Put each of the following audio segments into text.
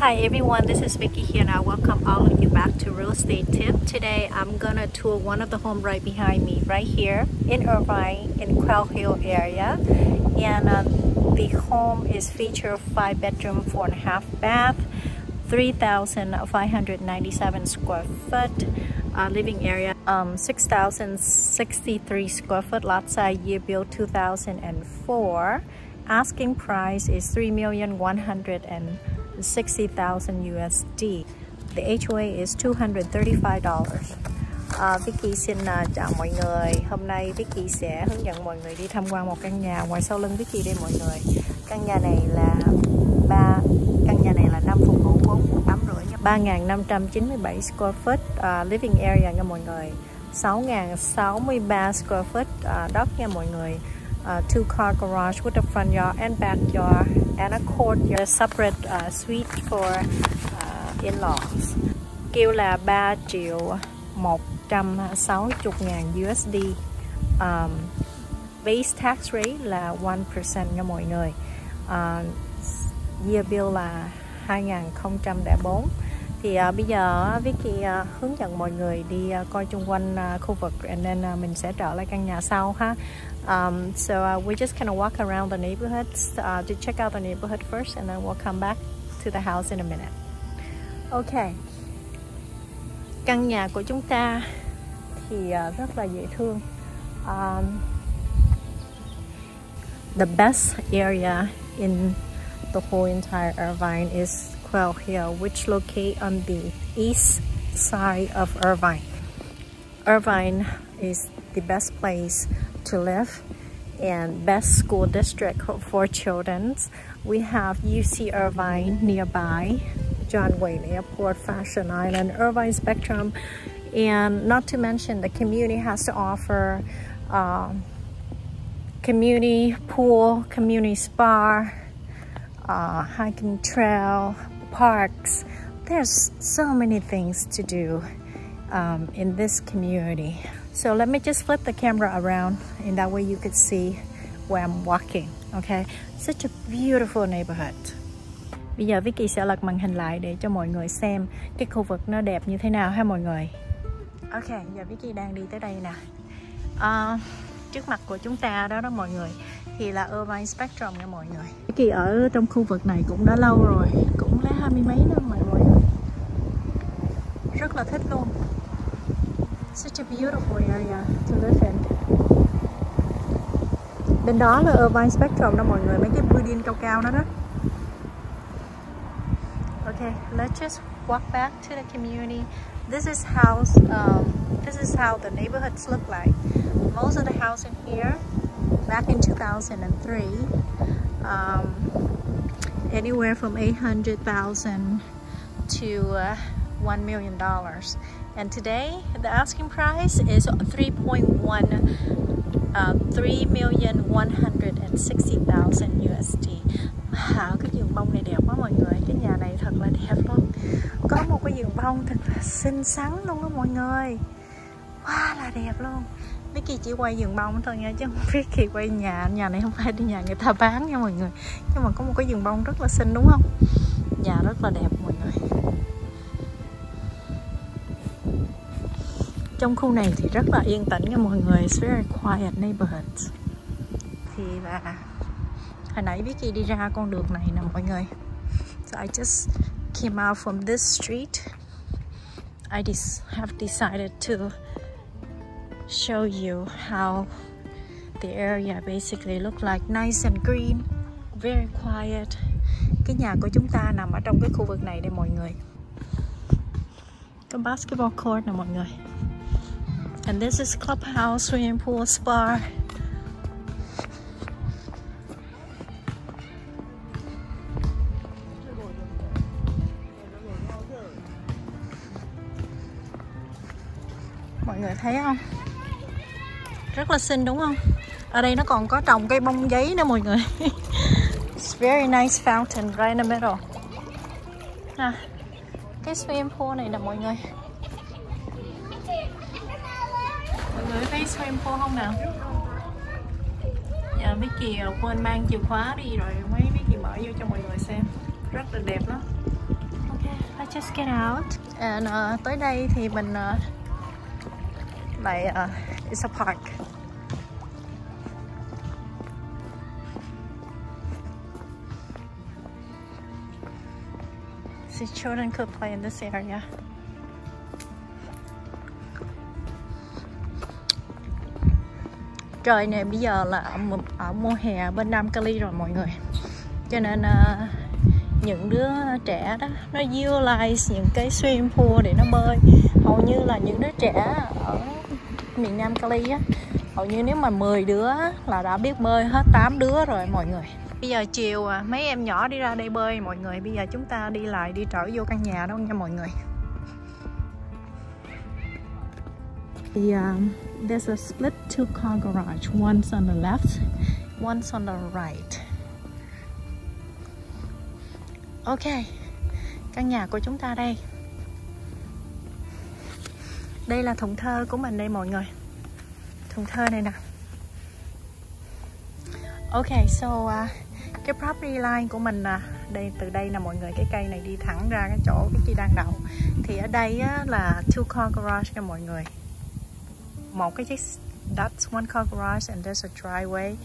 Hi everyone, this is Vicky here and I welcome all of you back to Real Estate Tip. Today I'm gonna tour one of the home right behind me, right here in Irvine, in Quail Hill area. And uh, the home is featured five bedroom, four and a half bath, 3,597 square foot uh, living area, um, 6,063 square foot lot size, year built 2004. Asking price is 3,100 and 60,000 USD. The HOA is $235. À, Vicky xin uh, chào mọi người. Hôm nay Vicky sẽ hướng dẫn mọi người đi tham quan một căn nhà. Ngoài sau lưng Vicky đây mọi người. Căn nhà này là ba căn nhà này là 5 phòng ngủ 4 phòng tắm rưỡi 3.597 square foot uh, living area nha mọi người. 6.063 square foot uh, đất nha mọi người uh, two car garage with a front yard and backyard and a courtyard. Separate uh, suite for uh, in-laws. Kêu là 3 triệu 160 ngàn USD um, base tax rate là 1% nha mọi người. Uh, year bill là 2004 thì uh, bây giờ à, Vicky uh, hướng dẫn mọi người đi uh, coi chung quanh uh, khu vực nên uh, mình sẽ trở lại căn nhà sau ha. Um, so uh, we just kind of walk around the neighborhoods uh, to check out the neighborhood first and then we'll come back to the house in a minute. Ok căn nhà của chúng ta thì uh, rất là dễ thương. Um, the best area in the whole entire Irvine is Quail Hill, which locate on the east side of Irvine. Irvine is the best place to live in best school district for children. We have UC Irvine nearby, John Wayne Airport, Fashion Island, Irvine Spectrum, and not to mention the community has to offer uh, community pool, community spa, uh, hiking trail, parks. There's so many things to do um, in this community. So let me just flip the camera around and that way you could see where I'm walking. Okay, such a beautiful neighborhood. Bây giờ Vicky sẽ lật màn hình lại để cho mọi người xem cái khu vực nó đẹp như thế nào ha mọi người. Ok, giờ Vicky đang đi tới đây nè. Uh, trước mặt của chúng ta đó đó mọi người thì là Urban Spectrum nha mọi người Vicky ở trong khu vực này cũng đã lâu rồi cũng lấy hai mươi mấy năm rồi mọi người rất là thích luôn such a beautiful area to live in. Bên đó là Irvine Spectrum đó mọi người mấy cái building cao cao đó đó. Okay let's just walk back to the community. This is how um, this is how the neighborhoods look like. Most of the house in here back in 2003 um, anywhere from 800,000 to uh, $1 million and today the asking price is 3.1 uh, 3 million 160,000 USD wow, cái giường bông này đẹp quá mọi người. Cái nhà này thật là đẹp luôn có một cái giường bông thật là xinh xắn luôn đó mọi người. Wow là đẹp luôn. Vicky chỉ quay giường bông thôi nha chứ không Vicky quay nhà nhà này không phải đi nhà người ta bán nha mọi người. Nhưng mà có một cái giường bông rất là xinh đúng không? Nhà rất là đẹp. Trong khu này thì rất là yên tĩnh nha mọi người. It's very quiet neighborhood. Thì là hồi nãy Vicky đi ra con đường này nè mọi người. So I just came out from this street. I just have decided to show you how the area basically look like nice and green, very quiet. Cái nhà của chúng ta nằm ở trong cái khu vực này đây mọi người. Cái basketball court nè mọi người and this is clubhouse swimming pool spa. Mọi người thấy không? Rất là xinh đúng không? Ở đây nó còn có trồng cây bông giấy nữa mọi người. It's very nice fountain right in the middle. À, cái swimming pool này nè mọi người. Gửi người thấy em cô không nào? Dạ Vicky quên mang chìa khóa đi rồi mấy Vicky mở vô cho mọi người xem. Rất là đẹp lắm. Just get out. And uh, tới đây thì mình uh, lại uh, it's a park. The children could play in this area. Trời này bây giờ là ở mùa hè bên Nam Cali rồi mọi người. Cho nên uh, những đứa trẻ đó nó utilize những cái swim pool để nó bơi. Hầu như là những đứa trẻ ở miền Nam Cali á hầu như nếu mà 10 đứa là đã biết bơi hết 8 đứa rồi mọi người. Bây giờ chiều à, mấy em nhỏ đi ra đây bơi mọi người. Bây giờ chúng ta đi lại đi trở vô căn nhà đâu nha mọi người. The, um, à, there's a split two car garage. One's on the left, one's on the right. Ok, căn nhà của chúng ta đây. Đây là thùng thơ của mình đây mọi người. Thùng thơ này nè. Ok, so uh, cái property line của mình là đây từ đây là mọi người cái cây này đi thẳng ra cái chỗ cái chi đang đậu. Thì ở đây á, là two car garage nha mọi người một cái chiếc that's one car garage and there's a driveway.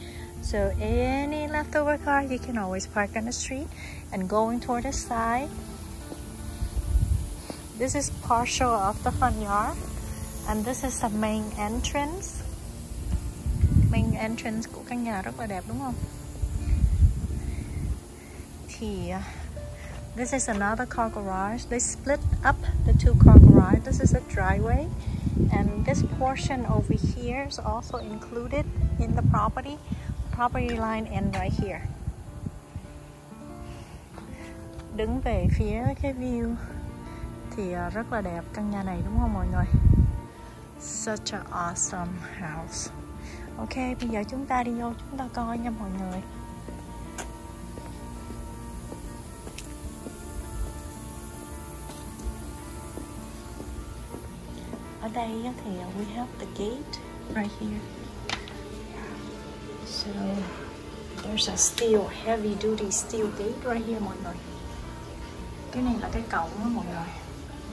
So any leftover car you can always park on the street and going toward the side. This is partial of the front yard and this is the main entrance. Main entrance của căn nhà rất là đẹp đúng không? Thì uh, this is another car garage. They split up the two car garage. This is a driveway and this portion over here is also included in the property. Property line end right here. Đứng về phía cái view thì ờ, rất là đẹp căn nhà này, đúng không mọi người? Such an awesome house. Ok, bây giờ chúng ta đi vô chúng ta coi nha mọi người. Đây thì we have the gate right here. So there's a steel heavy duty steel gate right here mọi người. Cái này là cái cổng đó mọi người.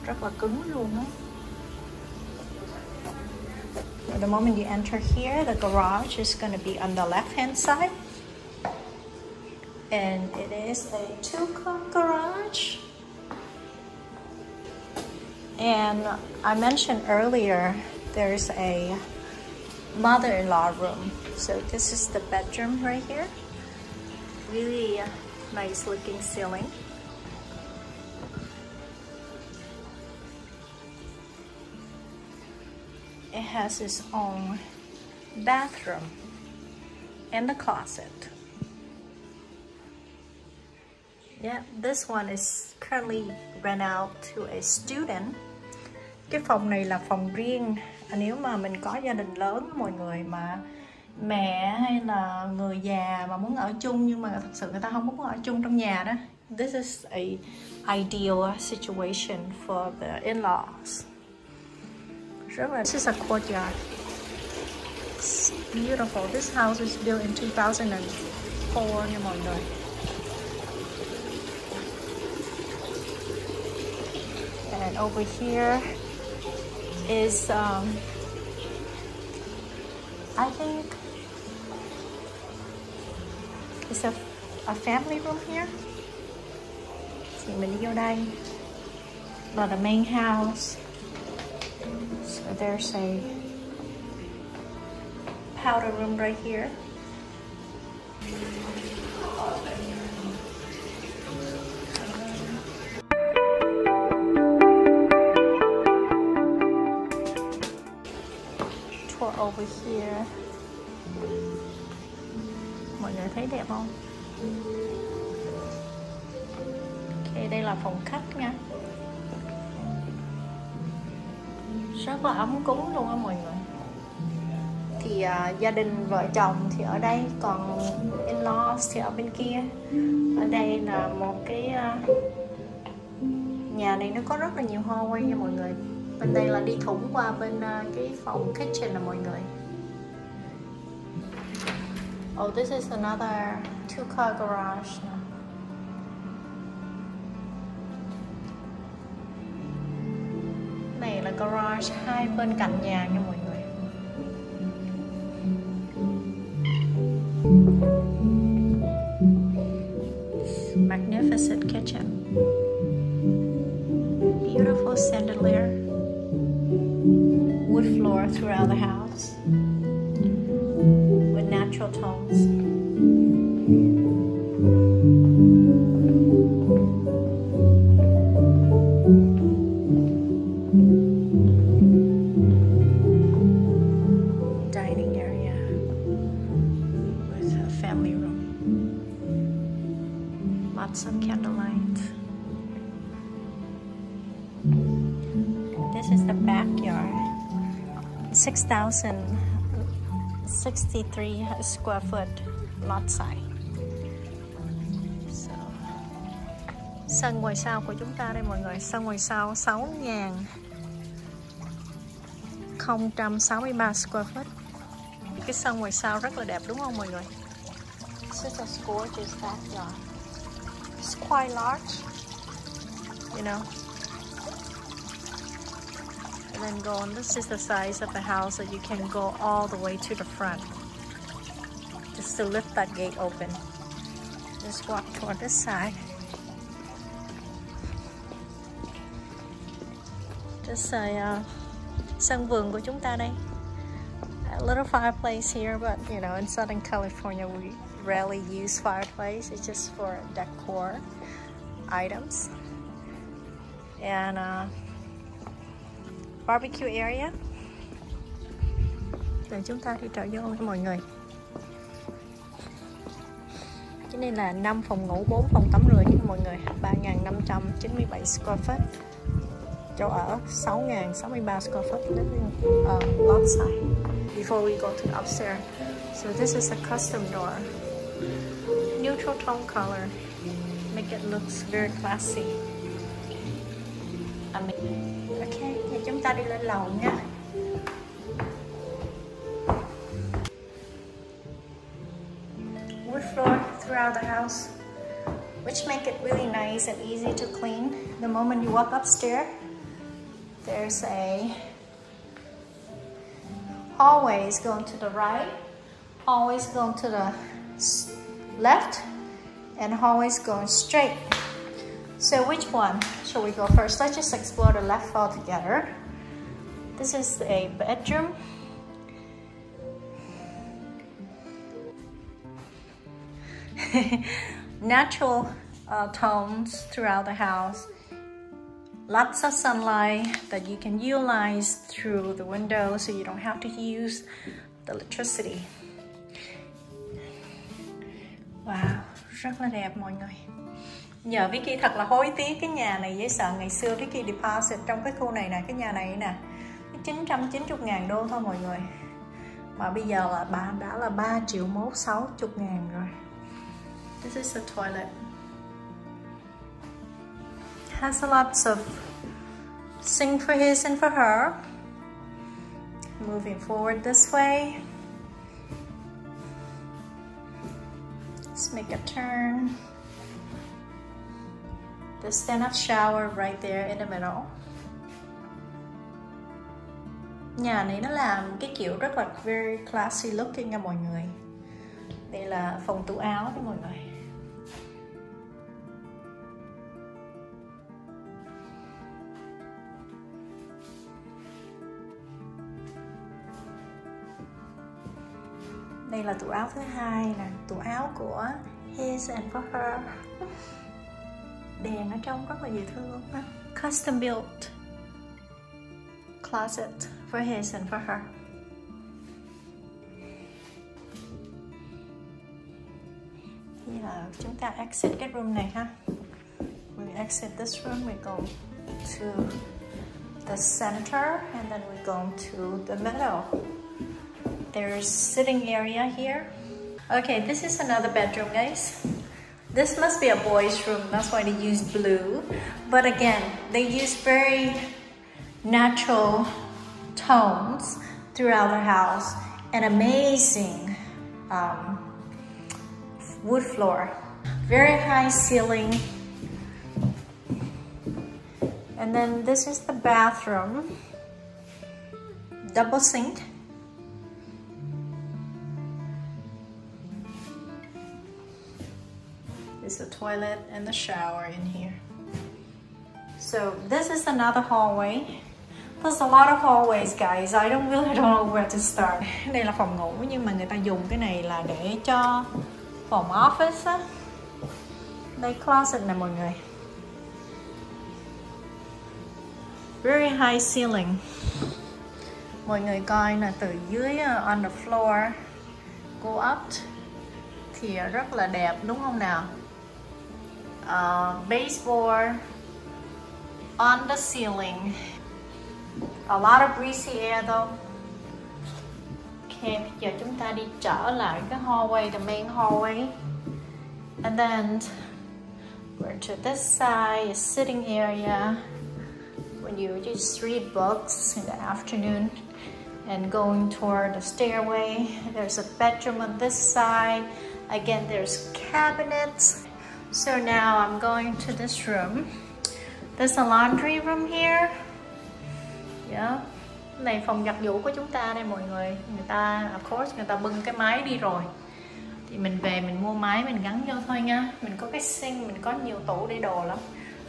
Rất là cứng luôn á. The moment you enter here the garage is going to be on the left hand side. And it is a two car garage And I mentioned earlier, there's a mother-in-law room. So this is the bedroom right here. Really nice looking ceiling. It has its own bathroom and the closet. Yeah, this one is currently rent out to a student cái phòng này là phòng riêng. À, nếu mà mình có gia đình lớn, mọi người mà mẹ hay là người già mà muốn ở chung, nhưng mà thật sự người ta không muốn ở chung trong nhà đó, this is a ideal situation for the in-laws. Rất là, this is a courtyard. It's beautiful. This house is built in 2004 nha mọi người. And over here is um, I think it's a, a family room here. Thì mình đi vô đây the main house. So there's a powder room right here mọi người thấy đẹp không? Ok đây là phòng khách nha. Rất là ấm cúng luôn á mọi người. Thì uh, gia đình vợ chồng thì ở đây còn in-laws thì ở bên kia. Ở đây là một cái uh, nhà này nó có rất là nhiều hallway nha mọi người. Bên đây là đi thủng qua bên uh, cái phòng kitchen là mọi người. Oh, this is another two car garage. Này là garage hai bên cạnh nhà nha mọi người. Magnificent kitchen. Out some candlelight. This is the backyard. 6,063 square foot lot size. So, sân ngoài sau của chúng ta đây mọi người, sân ngoài sau 6.063 square foot. Cái sân ngoài sau rất là đẹp đúng không mọi người? This a gorgeous backyard. It's quite large, you know. And then go on, this is the size of the house that you can go all the way to the front. Just to lift that gate open. Just walk toward this side. Just a uh, vườn của chúng ta đây. A little fireplace here, but you know, in Southern California, we rarely use fireplace. It's just for decor items. And uh, barbecue area. Để chúng ta đi trở vô cho mọi người. Cái này là 5 phòng ngủ, 4 phòng tắm rửa nha mọi người. 3.597 square foot. Chỗ ở 6.063 square foot living uh, lot size. Before we go to the upstairs. So this is a custom door neutral tone color. Make it looks very classy. Ok thì chúng ta đi lên lầu wood floor throughout the house which make it really nice and easy to clean. The moment you walk upstairs there's a always going to the right always going to the left and always going straight. So which one shall we go first? Let's just explore the left all together. This is a bedroom. Natural uh, tones throughout the house. Lots of sunlight that you can utilize through the window so you don't have to use the electricity. Wow, rất là đẹp mọi người. Nhờ Vicky thật là hối tiếc cái nhà này dễ sợ Ngày xưa Vicky deposit trong cái khu này nè Cái nhà này nè. 990 ngàn đô thôi mọi người. Mà bây giờ là bà đã là 3 triệu mốt 60 ngàn rồi. This is the toilet. Has a lots of sink for his and for her. Moving forward this way. Let's make a turn. The stand-up shower right there in the middle. Nhà này nó làm cái kiểu rất là very classy looking nha mọi người. Đây là phòng tủ áo đó mọi người. Đây là tủ áo thứ hai nè, tủ áo của his and for her. Đèn ở trong rất là dễ thương custom built closet for his and for her. Bây giờ chúng ta exit cái room này ha. We exit this room, we go to the center, and then we go to the middle. There's sitting area here. Okay, this is another bedroom, guys. This must be a boy's room. That's why they use blue. But again, they use very natural tones throughout the house. An amazing um, wood floor. Very high ceiling. And then this is the bathroom. double sink. Is the toilet and the shower in here. So this is another hallway. There's a lot of hallways guys. I don't really don't know where to start. Đây là phòng ngủ nhưng mà người ta dùng cái này là để cho phòng office á. Đây closet nè mọi người. Very high ceiling. Mọi người coi là từ dưới uh, on the floor go up thì rất là đẹp đúng không nào? Uh, baseboard on the ceiling. A lot of breezy air though. Okay, bây giờ chúng ta đi trở lại cái hallway, the main hallway. And then we're to this side, a sitting area. When you just read books in the afternoon and going toward the stairway. There's a bedroom on this side. Again, there's cabinets. So now I'm going to this room. There's a laundry room here. Yeah. Này phòng giặt giũ của chúng ta đây mọi người. Người ta, of course, người ta bưng cái máy đi rồi. Thì mình về mình mua máy mình gắn vô thôi nha. Mình có cái sink, mình có nhiều tủ để đồ lắm.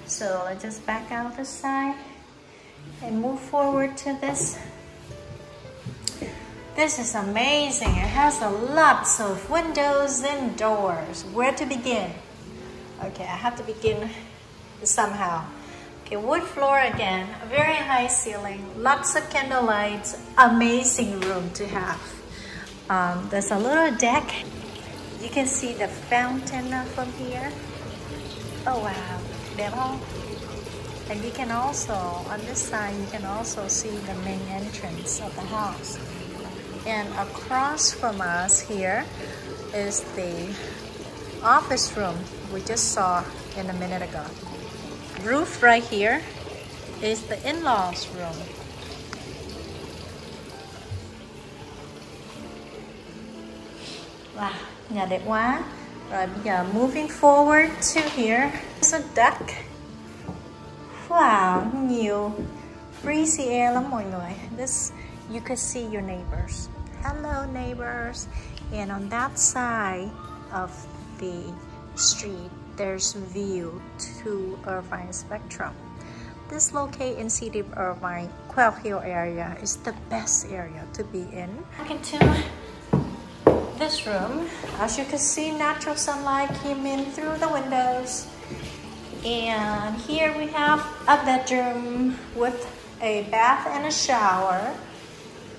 So let's just back out this side and move forward to this. This is amazing. It has a lots of windows and doors. Where to begin? Okay, I have to begin somehow. Okay, wood floor again, a very high ceiling, lots of candle lights, amazing room to have. Um, there's a little deck. You can see the fountain from here. Oh wow, không? And you can also, on this side, you can also see the main entrance of the house. And across from us here is the office room we just saw in a minute ago roof right here is the in-laws room. Wow, nhà đẹp quá. Rồi bây giờ moving forward to here. There's a duck. Wow, nhiều breezy air lắm mọi người. This you can see your neighbors. Hello neighbors. And on that side of the street there's view to Irvine Spectrum. This located in City of Irvine, Quail Hill area is the best area to be in. Into this room, as you can see, natural sunlight came in through the windows. And here we have a bedroom with a bath and a shower.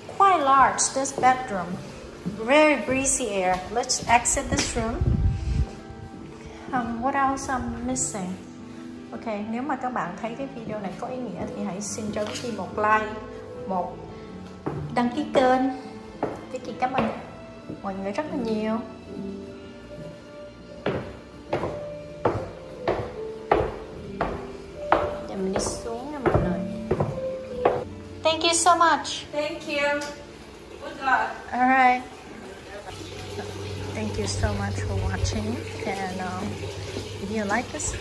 Quite large, this bedroom. Very breezy air. Let's exit this room. Um, what else I'm missing Ok, nếu mà các bạn thấy cái video này có ý nghĩa thì hãy xin cho Vicky một like, một đăng ký kênh. Vicky cảm ơn mọi người rất là nhiều. Giờ mình đi xuống nha mọi người. Thank you so much. Thank you. Good luck. Alright. You so much for watching and um, if you like this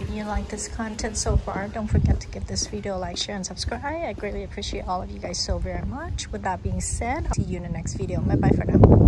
if you like this content so far don't forget to give this video a like share and subscribe. I greatly appreciate all of you guys so very much. With that being said I'll see you in the next video. Bye bye for now